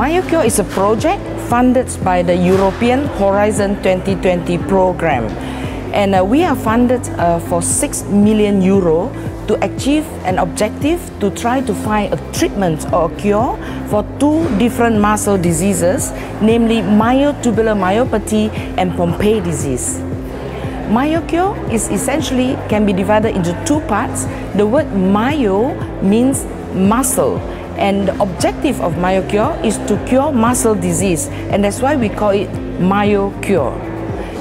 MyoCure is a project funded by the European Horizon 2020 program. And uh, we are funded uh, for 6 million euro to achieve an objective to try to find a treatment or a cure for two different muscle diseases, namely myotubular myopathy and Pompe disease. MyoCure is essentially can be divided into two parts. The word myo means muscle and the objective of MyoCure is to cure muscle disease and that's why we call it MyoCure.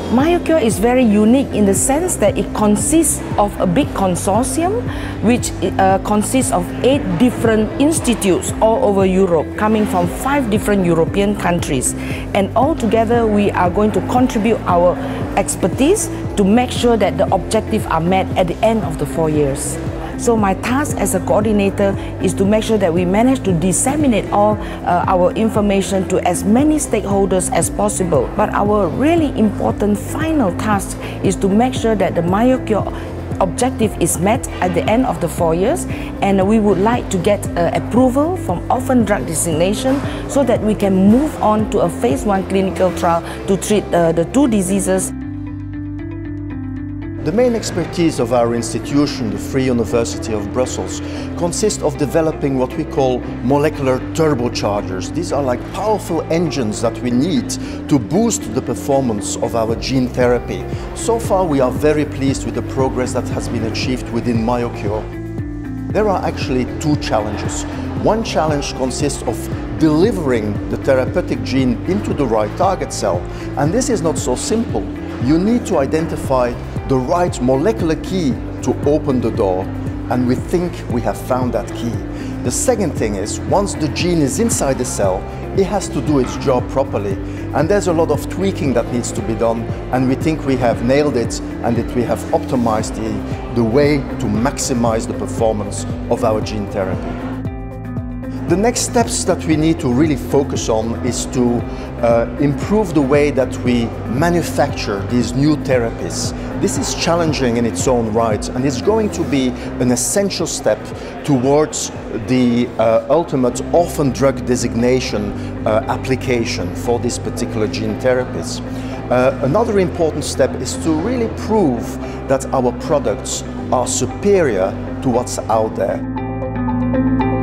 MyoCure is very unique in the sense that it consists of a big consortium which uh, consists of eight different institutes all over Europe coming from five different European countries and all together we are going to contribute our expertise to make sure that the objectives are met at the end of the four years. So my task as a coordinator is to make sure that we manage to disseminate all uh, our information to as many stakeholders as possible. But our really important final task is to make sure that the MyoCure objective is met at the end of the four years and we would like to get uh, approval from orphan drug designation so that we can move on to a phase one clinical trial to treat uh, the two diseases the main expertise of our institution, the Free University of Brussels, consists of developing what we call molecular turbochargers. These are like powerful engines that we need to boost the performance of our gene therapy. So far we are very pleased with the progress that has been achieved within MyoCure. There are actually two challenges. One challenge consists of delivering the therapeutic gene into the right target cell. And this is not so simple. You need to identify the right molecular key to open the door and we think we have found that key. The second thing is, once the gene is inside the cell, it has to do its job properly. And there's a lot of tweaking that needs to be done, and we think we have nailed it and that we have optimized the, the way to maximize the performance of our gene therapy. The next steps that we need to really focus on is to uh, improve the way that we manufacture these new therapies. This is challenging in its own right and it's going to be an essential step towards the uh, ultimate orphan drug designation uh, application for these particular gene therapies. Uh, another important step is to really prove that our products are superior to what's out there.